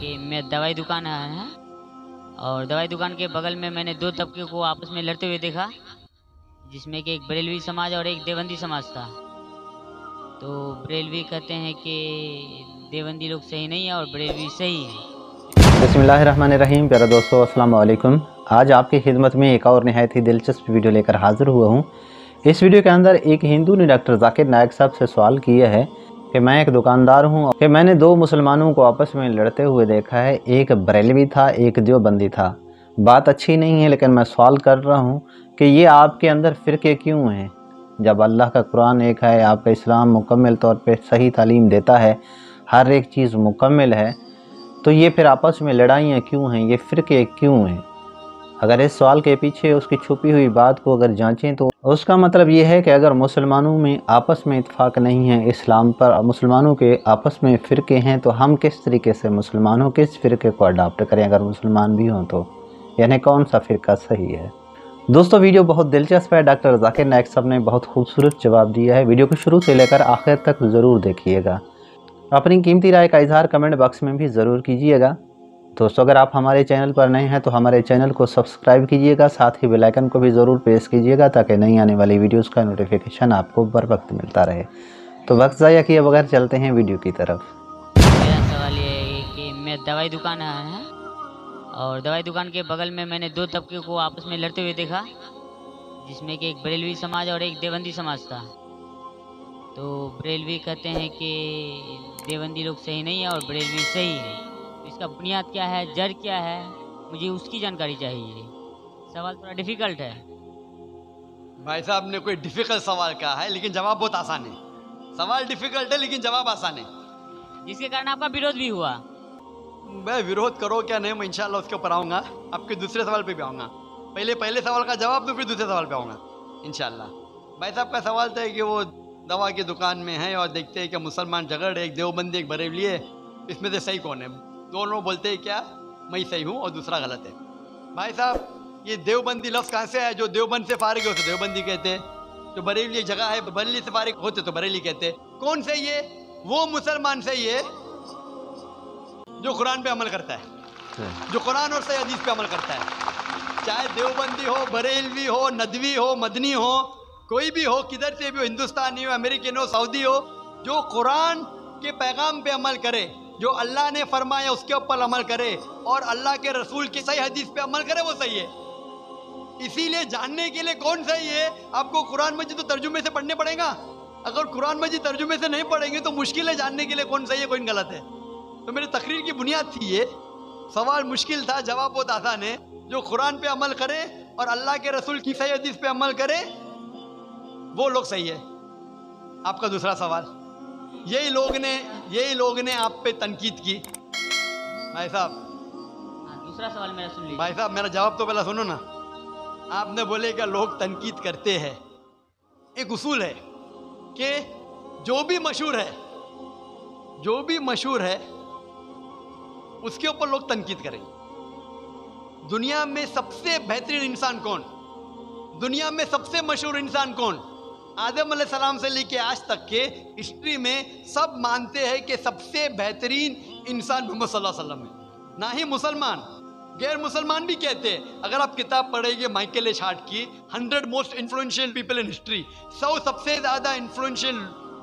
कि मैं दवाई दुकान आया है और दवाई दुकान के बगल में मैंने दो तबके को आपस में लड़ते हुए देखा, जिसमें कि एक बरेलवी समाज और एक देवबंदी समाज था। तो बरेलवी कहते हैं कि देवबंदी लोग सही नहीं है और बरेलवी सही है। बसमीम प्यारा दोस्तों अस्सलाम वालेकुम आज आपकी खिदमत में एक और नहायत ही दिलचस्प वीडियो लेकर हाज़िर हुआ हूँ। इस वीडियो के अंदर एक हिंदू ने डॉक्टर जाकिर नायक साहब से सवाल किया है कि मैं एक दुकानदार हूँ कि मैंने दो मुसलमानों को आपस में लड़ते हुए देखा है। एक बरेलवी था, एक देवबंदी था। बात अच्छी नहीं है, लेकिन मैं सवाल कर रहा हूँ कि ये आपके अंदर फ़िरके क्यों हैं? जब अल्लाह का कुरान एक है, आपका इस्लाम मुकम्मल तौर पे सही तालीम देता है, हर एक चीज़ मुकम्मल है तो ये फिर आपस में लड़ाइयाँ क्यों हैं? ये फ़िरके क्यों हैं? अगर इस सवाल के पीछे उसकी छुपी हुई बात को अगर जांचें तो उसका मतलब ये है कि अगर मुसलमानों में आपस में इतफाक़ नहीं है, इस्लाम पर मुसलमानों के आपस में फ़िरके हैं तो हम किस तरीके से मुसलमानों, किस फ़िरके को अडाप्ट करें अगर मुसलमान भी हों तो? यानी कौन सा फ़िरका सही है? दोस्तों, वीडियो बहुत दिलचस्प है। डॉक्टर जाकिर नायक साहब ने बहुत खूबसूरत जवाब दिया है। वीडियो को शुरू से लेकर आखिर तक ज़रूर देखिएगा। अपनी कीमती राय का इजहार कमेंट बॉक्स में भी ज़रूर कीजिएगा। दोस्तों, अगर आप हमारे चैनल पर नए हैं तो हमारे चैनल को सब्सक्राइब कीजिएगा, साथ ही बेल आइकन को भी ज़रूर प्रेस कीजिएगा, ताकि नई आने वाली वीडियोस का नोटिफिकेशन आपको बर वक्त मिलता रहे। तो वक्त ज़ाया किए बगैर चलते हैं वीडियो की तरफ़। मेरा सवाल ये है कि मैं दवाई दुकान आया है, और दवाई दुकान के बगल में मैंने दो तबके को आपस में लड़ते हुए देखा, जिसमें कि एक बरेलवी समाज और एक देवबंदी समाज था। तो बरेलवी कहते हैं कि देवबंदी लोग सही नहीं है और बरेलवी सही है। इसका बुनियाद क्या है जड़ क्या है मुझे उसकी जानकारी चाहिए। सवाल थोड़ा डिफ़िकल्ट है। भाई साहब ने कोई डिफ़िकल्ट सवाल कहा है लेकिन जवाब बहुत आसान है। सवाल डिफ़िकल्ट है लेकिन जवाब आसान है। जिसके कारण आपका विरोध भी हुआ। मैं विरोध करो क्या नहीं मैं इंशाल्लाह उसके ऊपर आऊँगा। आपके दूसरे सवाल पे भी आऊँगा। पहले पहले सवाल का जवाब दूँ फिर दूसरे सवाल पे आऊँगा इंशाल्लाह। भाई साहब का सवाल था कि वो दवा की दुकान में है और देखते हैं कि मुसलमान झगड़ एक देवबंदी एक बरेली है। इसमें से सही कौन है? दोनों बोलते हैं क्या? मैं सही हूँ और दूसरा गलत है। भाई साहब ये देवबंदी लफ्ज़ कहाँ से है जो देवबंद से फारिग होते देवबंदी कहते हैं। जो बरेली जगह है बरेली से फारिग होते तो बरेली कहते हैं। कौन सही है वो मुसलमान सही है जो कुरान पे अमल करता है। जो कुरान और सही हदीस पे अमल करता है। चाहे देवबंदी हो बरेलवी हो नदवी हो मदनी हो कोई भी हो किधर से भी हो हिंदुस्तानी हो अमेरिकन हो सऊदी हो जो कुरान के पैगाम पे अमल करे जो अल्लाह ने फरमाया उसके ऊपर अमल करे और अल्लाह के रसूल की सही हदीस पे अमल करे, वो सही है। इसीलिए जानने के लिए कौन सही है? आपको कुरान मजीद तो तर्जुमे से पढ़ने पड़ेगा। अगर कुरान मजीद तर्जुमे से नहीं पढ़ेंगे तो मुश्किल है जानने के लिए कौन सही है कौन गलत है। तो मेरी तकरीर की बुनियाद थी ये। सवाल मुश्किल था, जवाब बहुत आसान है। जो कुरान पे अमल करे और अल्लाह के रसूल की सही हदीस पे अमल करे, वो लोग सही है। आपका दूसरा सवाल। यही लोग ने यही लोग ने आप पे तनकीद की। भाई साहब। हाँ, दूसरा सवाल मेरा सुन लीजिए। भाई साहब मेरा जवाब तो पहला सुनो ना। आपने बोले क्या लोग तनकीद करते हैं। एक उसूल है कि जो भी मशहूर है जो भी मशहूर है उसके ऊपर लोग तनकीद करेंगे दुनिया में सबसे बेहतरीन इंसान कौन? दुनिया में सबसे मशहूर इंसान कौन? आदम सलाम से लेके आज तक के हिस्ट्री में सब मानते हैं कि सबसे बेहतरीन इंसान मोहम्मद वसल्लम है। ना ही मुसलमान, गैर मुसलमान भी कहते हैं। अगर आप किताब पढ़ेंगे माइकल एच की, hundred most influential people in history, सौ सबसे ज़्यादा इन्फ्लुएंशियल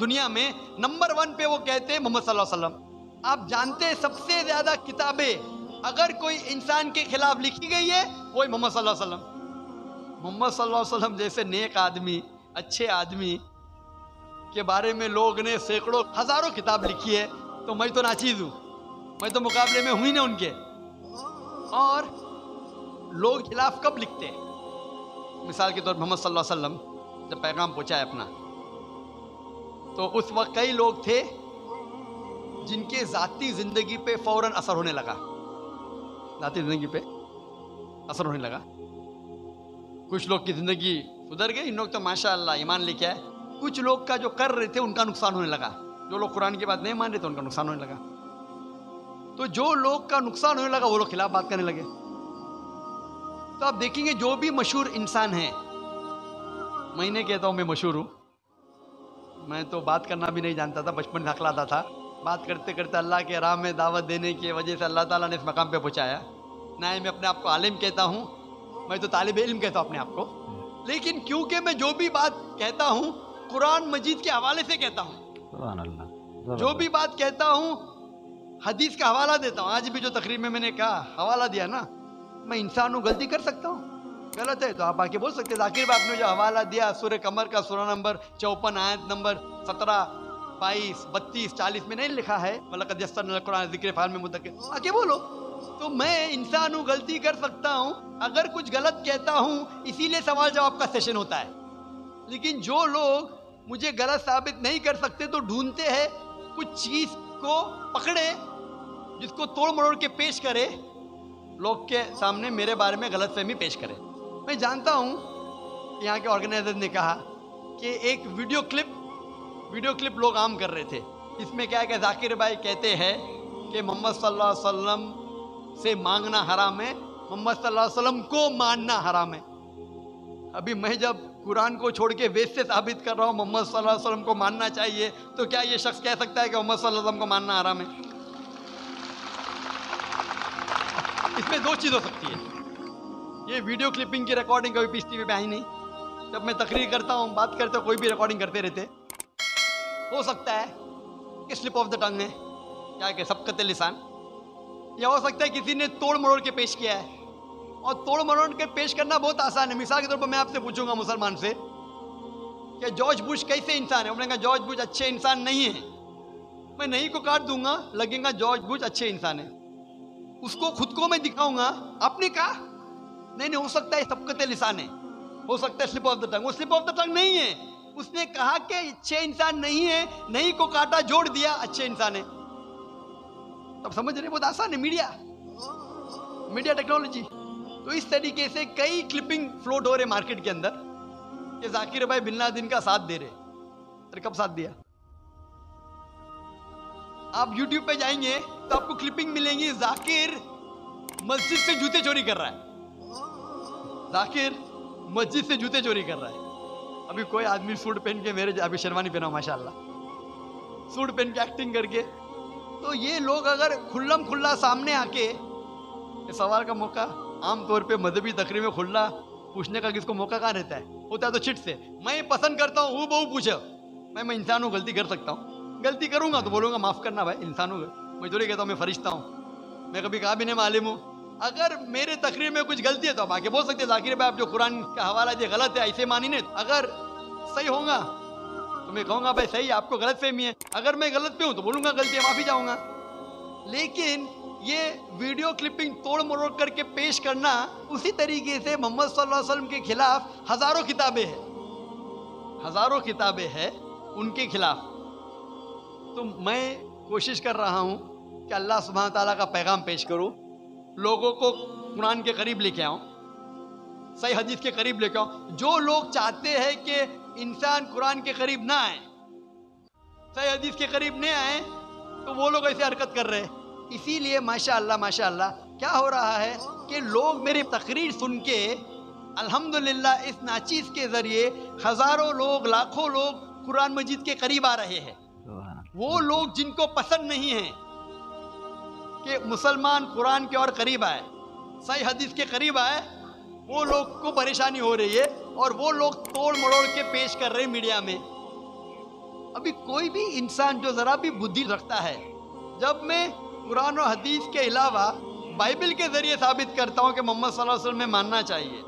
दुनिया में नंबर वन पे वो कहते हैं मोहम्मद वसल्लम आप जानते हैं सबसे ज़्यादा किताबें अगर कोई इंसान के खिलाफ लिखी गई है वही मोहम्मद वसल्लम मोहम्मद वसल्लम जैसे नेक आदमी अच्छे आदमी के बारे में लोग ने सैकड़ों, हज़ारों किताब लिखी है तो मैं तो नाचीज हूँ। मैं तो मुकाबले में हुई ना उनके। और लोग खिलाफ कब लिखते हैं? मिसाल के तौर पर मोहम्मद सल्लल्लाहु अलैहि वसल्लम जब पैगाम पहुँचा है अपना तो उस वक्त कई लोग थे जिनके ज़ाती ज़िंदगी पे फ़ौरन असर होने लगा। ज़ाती ज़िंदगी पे असर होने लगा। कुछ लोग की ज़िंदगी सुधर गए इन लोग तो माशाल्लाह ईमान लेके आए। कुछ लोग का जो कर रहे थे, उनका नुकसान होने लगा। जो लोग कुरान की बात नहीं मान रहे थे, उनका नुकसान होने लगा। तो जो लोग का नुकसान होने लगा, वो लोग खिलाफ बात करने लगे। तो आप देखेंगे, जो भी मशहूर इंसान है, मैं नहीं कहता हूँ, मैं मशहूर हूँ। मैं तो बात करना भी नहीं जानता था, बचपन में हकलाता था। बात करते करते अल्लाह के राह में दावत देने की वजह से अल्लाह ताला ने इस मकाम पे पहुँचाया। ना ही मैं अपने आप को आलिम कहता हूँ, मैं तो तालिब इल्म कहता हूँ अपने आप को। लेकिन क्योंकि मैं जो भी बात कहता हूँ कुरान मजीद के हवाले से कहता हूँ। जो भी बात कहता हूँ हदीस का हवाला देता हूँ। आज भी जो तकरीर में मैंने कहा हवाला दिया ना मैं इंसान हूँ गलती कर सकता हूँ। गलत है तो आप आके बोल सकते हैं। जाकिर भाई आपने जो हवाला दिया सूर्य कमर का सूर्य नंबर चौपन आयत नंबर सत्रह बाईस बत्तीस चालीस में नहीं लिखा है। मतलब कुरान ज़िक्र फाल में मुद्दा आके बोलो। तो मैं इंसान हूँ गलती कर सकता हूँ, अगर कुछ गलत कहता हूँ, इसीलिए सवाल जवाब का सेशन होता है। लेकिन जो लोग मुझे गलत साबित नहीं कर सकते तो ढूंढते हैं कुछ चीज़ को पकड़े, जिसको तोड़ मरोड़ के पेश करे, लोग के सामने मेरे बारे में गलत फहमी पेश करे। मैं जानता हूँ, यहाँ के ऑर्गेनाइजर ने कहा कि एक वीडियो क्लिप वीडियो क्लिप लोग आम कर रहे थे। इसमें क्या है कि जाकिर भाई कहते हैं कि मोहम्मद सल्लल्लाहु अलैहि वसल्लम से मांगना हराम है, मोहम्मद वसल्लम को मानना हराम है। अभी मैं जब कुरान को छोड़ के वेद से साबित कर रहा हूँ, मोहम्मद वसल्लम को मानना चाहिए तो क्या ये शख्स कह सकता है कि मोहम्मद वसल्लम को मानना हराम है? इसमें दो चीज़ हो सकती है। ये वीडियो क्लिपिंग की रिकॉर्डिंग कभी पीस टीवी पे आई नहीं। जब मैं तकरीर करता हूँ, बात करते कोई भी रिकॉर्डिंग करते रहते। हो सकता है कि स्लिप ऑफ़ द टंग है? क्या कि सबकत लिसान? या हो सकता है किसी ने तोड़ मरोड़ के पेश किया है। और तोड़ मरोड़ के पेश करना बहुत आसान है। मिसाल के तौर पर मैं आपसे पूछूँगा मुसलमान से कि जॉर्ज बुश कैसे इंसान है? उन्होंने कहा, जॉर्ज बुश अच्छे इंसान नहीं है। मैं नहीं को काट दूँगा, लगेगा जॉर्ज बुश अच्छे इंसान है। उसको खुद को मैं दिखाऊँगा। आपने कहा? नहीं नहीं, हो सकता है सबकत लिसान है। हो सकता है स्लिप ऑफ़ द टंग वो स्लिप ऑफ़ द टंग नहीं है। उसने कहा कि अच्छे इंसान नहीं है, नहीं को काटा, जोड़ दिया, अच्छे इंसान है। तब समझ रहे बहुत आसान है मीडिया मीडिया टेक्नोलॉजी तो इस तरीके से कई क्लिपिंग फ्लोट हो रहे मार्केट के अंदर, कि जाकिर भाई बिन लादिन का साथ दे रहे अरे कब साथ दिया? आप YouTube पे जाएँगे तो आपको क्लिपिंग मिलेंगी, जाकिर मस्जिद से जूते चोरी कर रहा है। जाकिर मस्जिद से जूते चोरी कर रहा है। अभी कोई आदमी सूट पहन के मेरे, अभी शेरवानी पहना माशाल्लाह। सूट पहन के एक्टिंग करके तो ये लोग अगर खुल्लम खुल्ला सामने आके सवाल का मौका आमतौर पे मजहबी तकरीर में खुल्ला पूछने का किसको मौका कहाँ रहता है? होता है तो चिट से। मैं पसंद करता हूँ बहु पूछो। मैं मैं इंसान हूँ गलती कर सकता हूँ। गलती करूँगा तो बोलूँगा, माफ़ करना भाई, इंसान हूँ मैं थोड़ी कहता हूँ, मैं फरिश्ता हूँ। मैं कभी कहा भी नहीं मालूम हूँ। अगर मेरे तकरीर में कुछ गलती है तो आप आके बोल सकते हैं, जाकिर भाई, आप जो कुरान का हवाला दिए गलत है, ऐसे मानी नहीं। अगर सही होगा तो मैं कहूँगा, भाई, सही आपको गलत फहमी है। अगर मैं गलत पे हूँ तो बोलूँगा गलती माफ़ी जाऊँगा लेकिन ये वीडियो क्लिपिंग तोड़ मरोड़ करके पेश करना उसी तरीके से मोहम्मद वसल्लम के खिलाफ हज़ारों किताबें हैं। हज़ारों किताबें हैं उनके खिलाफ। तो मैं कोशिश कर रहा हूँ कि अल्लाह सुबह ताला का पैगाम पेश करूँ। लोगों को कुरान के करीब लेके आऊँ। सही हदीस के करीब लेकर जो लोग चाहते हैं कि इंसान कुरान के करीब ना आए सही हदीस के करीब नहीं आए तो वो लोग ऐसे हरकत कर रहे हैं। इसीलिए माशाल्लाह माशाल्लाह क्या हो रहा है कि लोग मेरी तकरीर सुन के अल्हम्दुलिल्लाह इस नाचीज़ के ज़रिए हज़ारों लोग लाखों लोग कुरान मजीद के करीब आ रहे हैं। वो लोग जिनको पसंद नहीं है कि मुसलमान कुरान के और करीब आए सही हदीस के करीब आए वो लोग को परेशानी हो रही है और वो लोग तोड़ मड़ोड़ के पेश कर रहे हैं मीडिया में। अभी कोई भी इंसान जो ज़रा भी बुद्धि रखता है, जब मैं कुरान और हदीस के अलावा बाइबल के ज़रिए साबित करता हूँ कि मोहम्मद सल्लल्लाहु अलैहि वसल्लम में मानना चाहिए,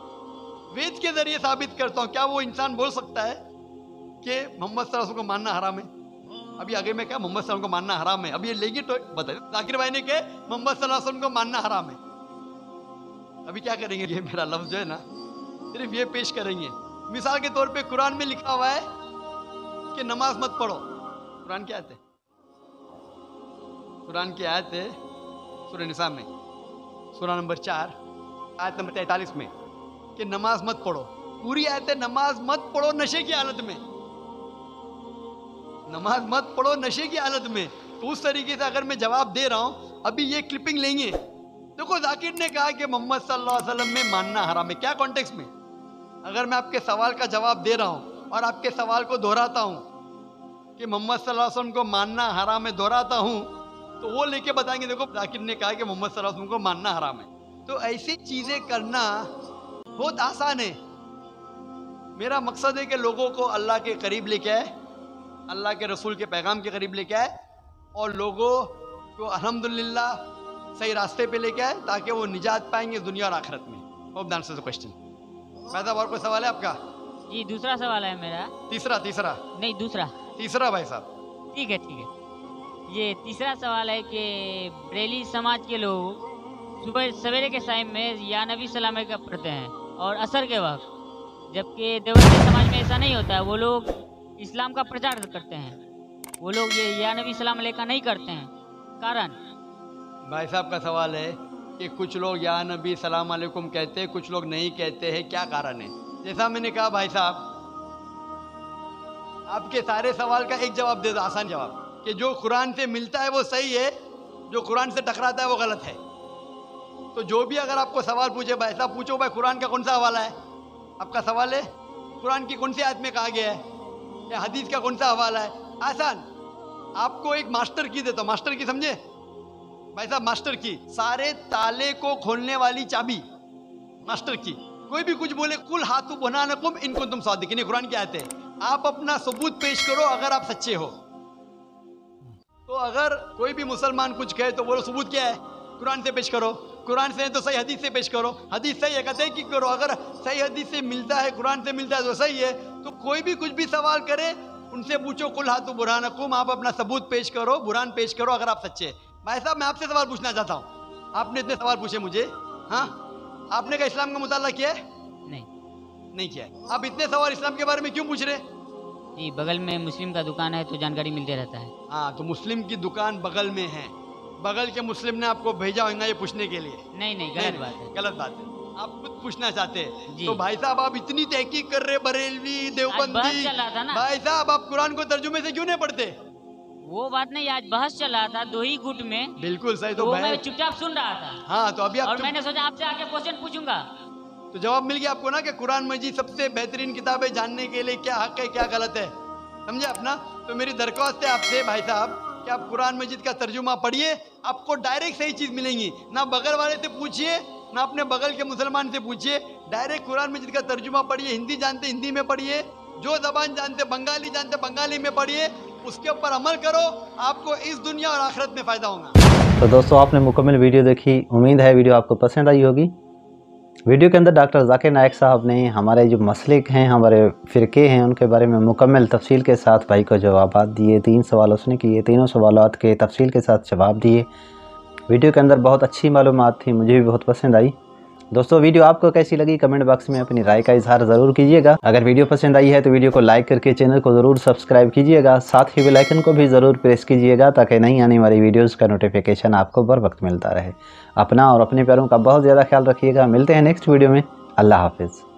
वेद के ज़रिए साबित करता हूँ, क्या वो इंसान बोल सकता है कि मोहम्मद सल्लल्लाहु को मानना हराम है? अभी आगे मैं क्या, मोहम्मद वसल्लम को मानना हराम है? अभी ये लेंगे तो बताइए जाकिर भाई ने कहे, मोहम्मद सल्लल्लाहु अलैहि वसल्लम को मानना हराम है। अभी क्या करेंगे? ये मेरा लफ्ज है ना, सिर्फ़ ये पेश करेंगे। मिसाल के तौर पे कुरान में लिखा हुआ है कि नमाज़ मत पढ़ो। कुरान क्या आयत। है कुरान की आयत है सूर्य निसा में। सूरा नंबर चार, आयत नंबर तैतालीस में कि नमाज़ मत पढ़ो। पूरी आयत है नमाज़ मत पढ़ो नशे की हालत में। नमाज़ मत पढ़ो नशे की हालत में। तो उस तरीके से अगर मैं जवाब दे रहा हूँ, अभी ये क्लिपिंग लेंगे। देखो, जाकिर ने कहा कि मोहम्मद सल्लल्लाहु में मानना हराम है। क्या कॉन्टेक्स्ट में? अगर मैं आपके सवाल का जवाब दे रहा हूँ और आपके सवाल को दोहराता हूँ कि मोहम्मद सल्लल्लाहु को मानना हराम है, दोहराता हूँ तो वो लेके बताएँगे, देखो, जाकिर ने कहा कि मोहम्मद सल्लल्लाहु को मानना हराम है। तो ऐसी चीज़ें करना बहुत आसान है। मेरा मकसद है कि लोगों को अल्लाह के करीब लेके आए, अल्लाह के रसूल के पैगाम के करीब लेके आए और लोगों को अल्हम्दुलिल्लाह सही रास्ते पे लेके आए ताकि वो निजात पाएँगे दुनिया और आखिरत में। होप द आंसर क्वेश्चन भाई साहब और कोई सवाल है आपका? जी दूसरा सवाल है मेरा। तीसरा तीसरा। नहीं दूसरा। तीसरा भाई साहब। ठीक है ठीक है। ये तीसरा सवाल है कि बरेली समाज के लोग सुबह सवेरे के टाइम में या नबी सलाम का पढ़ते हैं और असर के वक्त जबकि देवती समाज में ऐसा नहीं होता है। वो लोग इस्लाम का प्रचार करते हैं। वो लोग ये या नबी सलाम का नहीं करते हैं। कारण? भाई साहब का सवाल है कि कुछ लोग या नबी सलाम अलैकुम कहते हैं, कुछ लोग नहीं कहते हैं, क्या कारण है? जैसा मैंने कहा भाई साहब, आपके सारे सवाल का एक जवाब दे दो, आसान जवाब, कि जो कुरान से मिलता है वो सही है, जो कुरान से टकराता है वो गलत है। तो जो भी अगर आपको सवाल पूछे, भाई साहब, पूछो, भाई, कुरान का कौन सा हवाला है? आपका सवाल है, कुरान की कौन सी आयत में कहा गया है? या हदीस का कौन सा हवाला है? आसान, आपको एक मास्टर की देता हूँ मास्टर की समझे? भाई साहब, मास्टर की। सारे ताले को खोलने वाली चाबी। मास्टर की। कोई भी कुछ बोले, कुल हाथू बनाना कुम इनको तुम सादिक कुरान क्या आयत है। आप अपना सबूत पेश करो, अगर आप सच्चे हो। तो अगर कोई भी मुसलमान कुछ कहे तो बोलो, सबूत क्या है? कुरान से पेश करो। कुरान से तो सही हदीस से पेश करो। हदीस सही है कहते हैं कि करो। अगर सही हदीस से मिलता है, कुरान से मिलता है तो सही है। तो कोई भी कुछ भी सवाल करे, उनसे पूछो, कुल हाथू बुरान कुम आप अपना सबूत पेश करो, बुरान पेश करो, अगर आप सच्चे भाई साहब मैं आपसे सवाल पूछना चाहता हूँ। आपने इतने सवाल पूछे मुझे हाँ? आपने का इस्लाम का मुताला किया है? नहीं। नहीं किया है। आप इतने सवाल इस्लाम के बारे में क्यों पूछ रहे जी बगल में मुस्लिम का दुकान है तो जानकारी मिलते रहता है। हाँ तो मुस्लिम की दुकान बगल में है। बगल के मुस्लिम ने आपको भेजा होगा ये पूछने के लिए। नहीं नहीं नहीं, गलत बात है। गलत बात है। आप खुद पूछना चाहते हैं। तो भाई साहब आप इतनी तहकीक कर रहे बरेलवी देवबंदी। भाई साहब आप कुरान को तर्जुमे से क्यों नहीं पढ़ते? वो बात नहीं आज बहस चल रहा था दो ही गुट में। बिल्कुल सही तो तो मैं चुपचाप सुन रहा था। हाँ तो अभी आप और चुप- मैंने सोचा आपसे आके क्वेश्चन पूछूँगा। तो जवाब मिल गया आपको ना कि कुरान मजीद सबसे बेहतरीन किताब है जानने के लिए क्या हक है क्या गलत है? समझे अपना तो मेरी दरख्वास्त है आपसे भाई साहब कि आप कुरान मजीद का तर्जुमा पढ़िए आपको डायरेक्ट सही चीज़ मिलेंगी। ना बगल वाले से पूछिए ना अपने बगल के मुसलमान से पूछिए डायरेक्ट कुरान मजीद का तर्जुमा पढ़िए हिंदी जानते हिंदी में पढ़िए जो जबान जानते बंगाली जानते बंगाली में पढ़िए उसके ऊपर अमल करो, आपको इस दुनिया और आखिरत में फ़ायदा होगा। तो दोस्तों, आपने मुकम्मल वीडियो देखी, उम्मीद है वीडियो आपको पसंद आई होगी। वीडियो के अंदर डॉक्टर जाकिर नायक साहब ने हमारे जो मसलिक हैं, हमारे फ़िरके हैं, उनके बारे में मुकम्मल तफसील के साथ भाई को जवाब दिए, तीन सवाल उसने किए, तीनों सवाल के तफसील के साथ जवाब दिए। वीडियो के अंदर बहुत अच्छी मालूम थी, मुझे भी बहुत पसंद आई। दोस्तों, वीडियो आपको कैसी लगी? कमेंट बॉक्स में अपनी राय का इजहार ज़रूर कीजिएगा। अगर वीडियो पसंद आई है तो वीडियो को लाइक करके चैनल को ज़रूर सब्सक्राइब कीजिएगा। साथ ही बेलाइकन को भी ज़रूर प्रेस कीजिएगा ताकि नई आने वाली वीडियोज़ का नोटिफिकेशन आपको बर वक्त मिलता रहे। अपना और अपने प्यारों का बहुत ज़्यादा ख्याल रखिएगा। मिलते हैं नेक्स्ट वीडियो में। अल्लाह हाफिज़।